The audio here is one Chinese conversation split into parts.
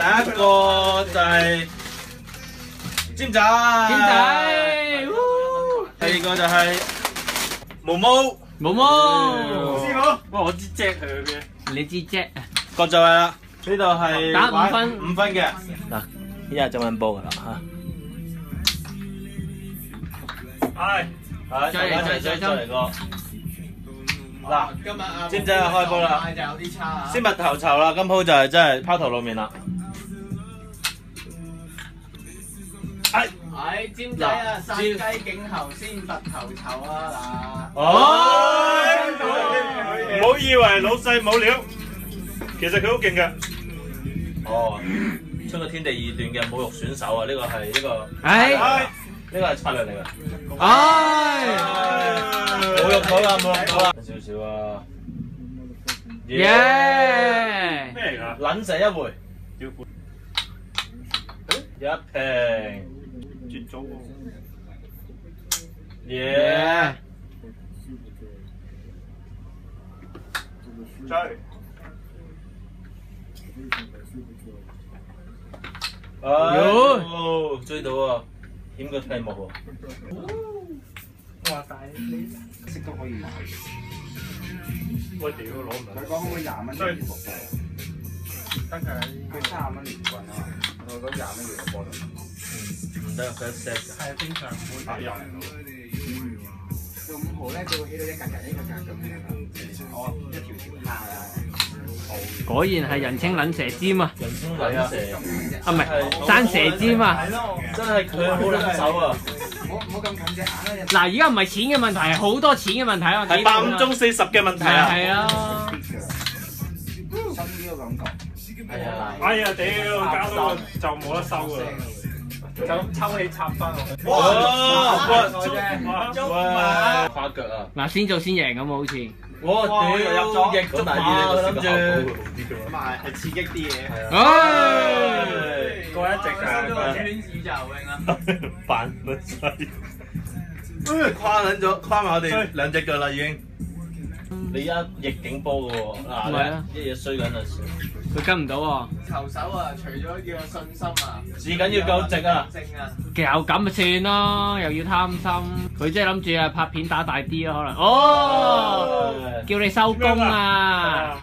第一個就係尖仔，尖仔，第二個就係毛毛，毛毛，師傅，哇我知 jack 佢嘅，你知啫？各就係啦，呢度係打五分。五分嘅，嗱，依家就揾波噶啦嚇，係，係，再嚟大家一齊再嚟再嚟。個，嗱，今日啊，尖仔又開波啦。先拔頭籌啦，今鋪就係真係拋頭露面啦，係。尖仔啊，殺雞儆猴先拔頭籌啊哦，唔好以為老細冇料，其實佢好勁嘅。哦，出個天地二段嘅侮辱選手啊！呢個係呢個，唉唉，呢個係策略嚟㗎。唉，侮辱到啦，侮辱到啦，少少啊！耶！咩嚟㗎？撚死一回，一平，絕咗喎！耶！耶！追哎呦，追到啊！險個題目喎。哇！但係你色都可以買。喂屌，攞唔佢嚟。講可唔可以廿蚊一年個波？得㗎，佢三十蚊連棍啊嘛，我講廿蚊一年個波就。唔得，佢一 set 㗎。係正常唔會打人。到五號咧，佢會起到一格格一格格咁樣啦。我一條條蝦啦。果然係人稱撚蛇尖啊！人稱撚蛇，啊唔係生蛇尖啊！真係佢好撚手啊！唔好唔好咁近隻眼啦！嗱，而家唔係錢嘅問題，係好多錢嘅問題啊！係八五中四十嘅問題啊！係啊！新啲個感覺。係啊！哎呀屌，搞到就冇得收㗎啦。就抽起插翻落。哇！哇！中哇！跨腳啊！嗱，先做先贏咁啊，好似。我屌入咗翼咁大啲，我諗住咁啊，係刺激啲嘢。唉！過一隻㗎深咗個圈宇宙泳啊！扮乜西？跨撚咗，跨埋我哋兩隻腳啦已經。你而家逆境波嘅喎，嗱，一嘢衰緊啊！佢跟唔到喎，球手啊，除咗要有信心啊，至緊要夠直啊！正啊，有咁咪算咯，又要貪心，佢即係諗住啊拍片打大啲咯，可能。哦，叫你收工啊，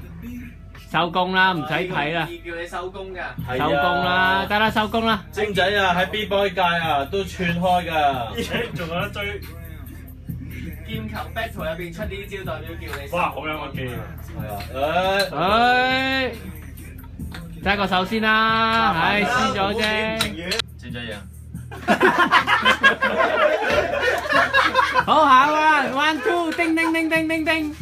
收工啦，唔使睇啦，叫你收工㗎。收工啦，得啦，收工啦。精仔啊，喺 B boy 界啊都串開㗎。咦，仲有得追？劍球 battle 入邊出呢招，代表叫你。哇，好有默契啊！係啊，誒，唉，揸個手先啦，唉，輸咗啫。精仔贏。好考啊，one two，叮叮叮叮叮叮。